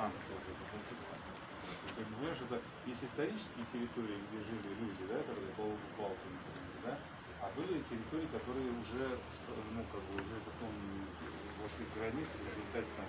Балтистан тоже, это Балтистан. Понимаешь, это есть исторические территории, где жили люди, да, которые по Балтии, например, да, а были территории, которые уже, ну, как бы уже потом э, вошли в границы в результате там